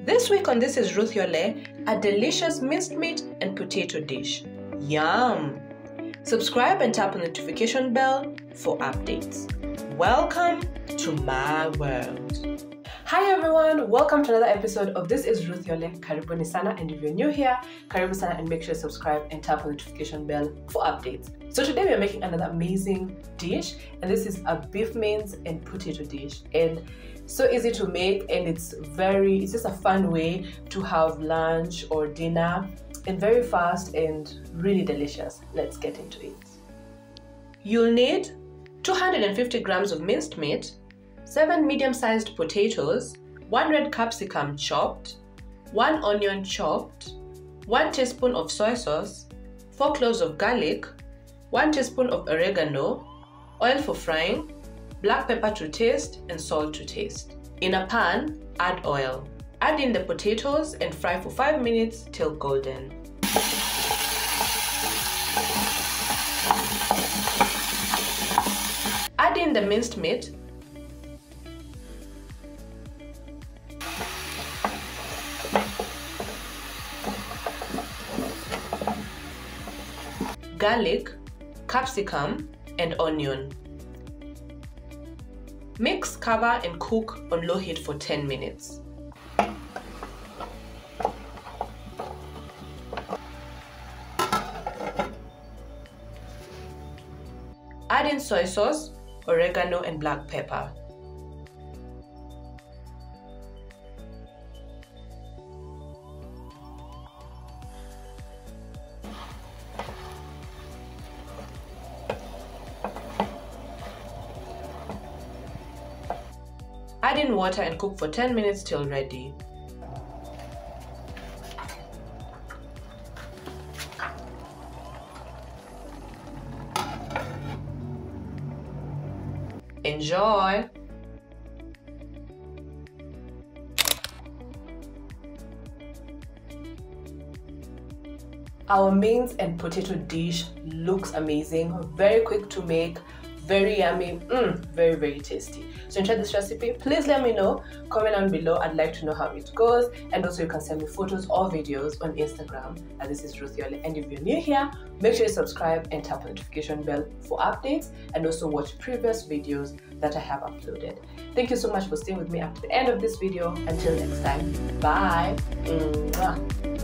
This week on This is Ruth Yole, a delicious minced meat and potato dish. Yum! Subscribe and tap on the notification bell for updates. Welcome to my world. Hi everyone, welcome to another episode of This is Ruth Yole. Karibuni sana, and if you're new here, karibu sana and make sure to subscribe and tap on the notification bell for updates. So today we are making another amazing dish, and this is a beef mince and potato dish. And so easy to make and it's very it's just a fun way to have lunch or dinner and very fast and really delicious. Let's get into it. You'll need 250 grams of minced meat, 7 medium sized potatoes, 1 red capsicum chopped, 1 onion chopped, 1 teaspoon of soy sauce, 4 cloves of garlic, 1 teaspoon of oregano, oil for frying, black pepper to taste, and salt to taste. In a pan, add oil. Add in the potatoes and fry for 5 minutes till golden. Add in the minced meat garlic, capsicum, and onion. Mix, cover, and cook on low heat for 10 minutes. Add in soy sauce, oregano, and black pepper. Add in water and cook for 10 minutes till ready. Enjoy! Our mince and potato dish looks amazing, very quick to make, very yummy, mm, very very tasty. So enjoy this recipe. Please let me know, comment down below. I'd like to know how it goes, and also you can send me photos or videos on Instagram. And this is Ruth. And if you're new here, make sure you subscribe and tap the notification bell for updates, and also watch previous videos that I have uploaded. Thank you so much for staying with me up to the end of this video. Until next time, bye. Mwah.